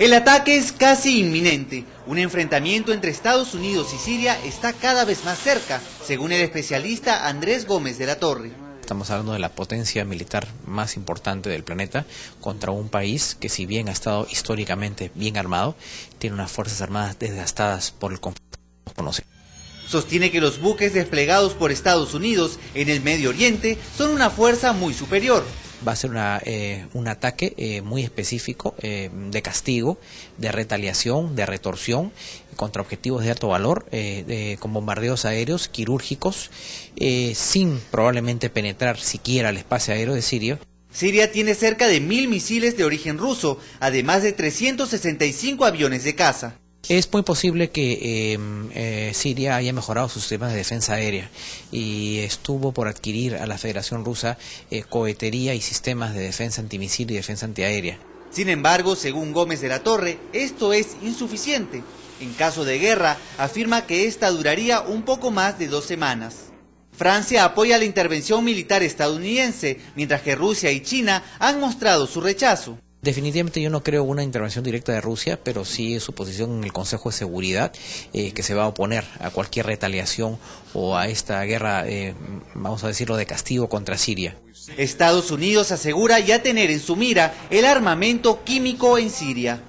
El ataque es casi inminente. Un enfrentamiento entre Estados Unidos y Siria está cada vez más cerca, según el especialista Andrés Gómez de la Torre. Estamos hablando de la potencia militar más importante del planeta contra un país que si bien ha estado históricamente bien armado, tiene unas fuerzas armadas desgastadas por el conflicto que conocemos. Sostiene que los buques desplegados por Estados Unidos en el Medio Oriente son una fuerza muy superior va a ser eh, un ataque eh, muy específico eh, de castigo, de retaliación, de retorsión contra objetivos de alto valor, con bombardeos aéreos quirúrgicos, sin probablemente penetrar siquiera el espacio aéreo de Siria. Siria tiene cerca de mil misiles de origen ruso, además de 365 aviones de caza. Es muy posible que em, eh, Siria haya mejorado sus sistemas de defensa aérea y estuvo por adquirir a la Federación Rusa eh, cohetería y sistemas de defensa antimisil y defensa antiaérea. Sin embargo, según Gómez de la Torre, esto es insuficiente. En caso de guerra, afirma que esta duraría un poco más de dos semanas. Francia apoya la intervención militar estadounidense, mientras que Rusia y China han mostrado su rechazo. Definitivamente yo no creo una intervención directa de Rusia, pero sí su posición en el Consejo de Seguridad, eh, que se va a oponer a cualquier retaliación o a esta guerra, eh, vamos a decirlo, de castigo contra Siria. Estados Unidos asegura ya tener en su mira el armamento químico en Siria.